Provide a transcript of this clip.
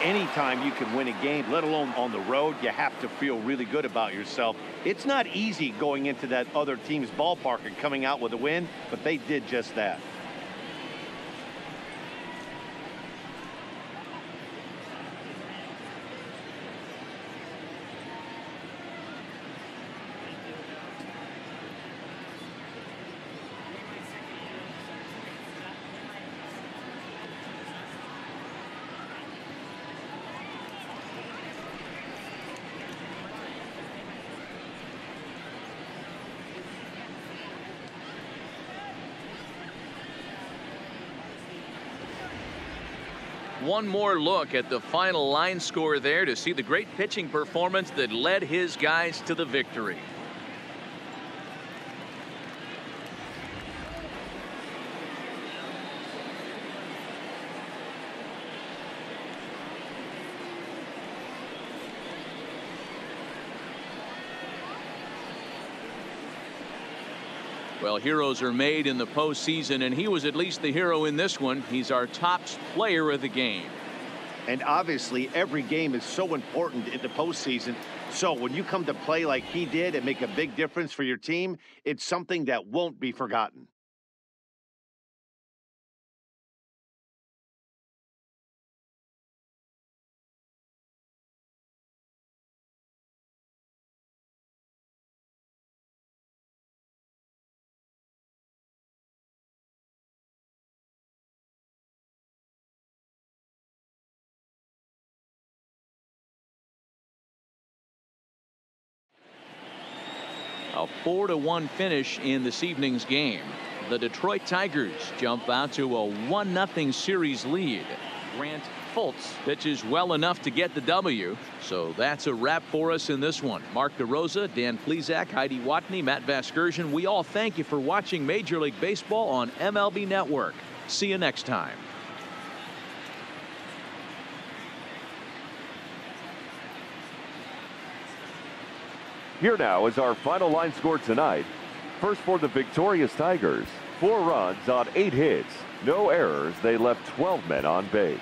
anytime you can win a game, let alone on the road, you have to feel really good about yourself. It's not easy going into that other team's ballpark and coming out with a win, but they did just that. One more look at the final line score there to see the great pitching performance that led his guys to the victory. Well, heroes are made in the postseason, and he was at least the hero in this one. He's our top player of the game. And obviously, every game is so important in the postseason. So when you come to play like he did and make a big difference for your team, it's something that won't be forgotten. A 4 to 1 finish in this evening's game. The Detroit Tigers jump out to a 1 0 series lead. Grant Fultz pitches well enough to get the W. So that's a wrap for us in this one. Mark DeRosa, Dan Plesac, Heidi Watney, Matt Vasgersian. We all thank you for watching Major League Baseball on MLB Network. See you next time. Here now is our final line score tonight. First for the victorious Tigers. Four runs on eight hits. No errors. They left 12 men on base.